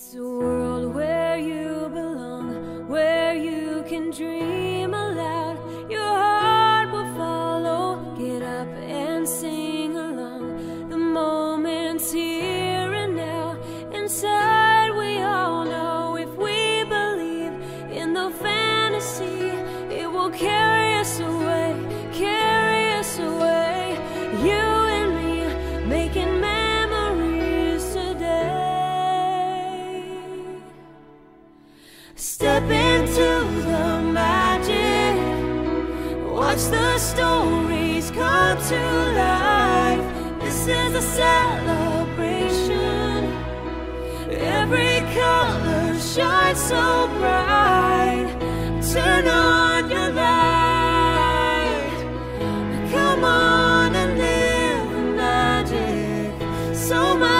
It's a world where you belong, where you can dream aloud. Your heart will follow. Get up and sing along. The moment's here and now. Inside, we all know if we believe in the fantasy, it will carry us away, carry us away. You Step into the magic. Watch the stories come to life. This is a celebration. Every color shines so bright. Turn on your light. Come on and live the magic. So much.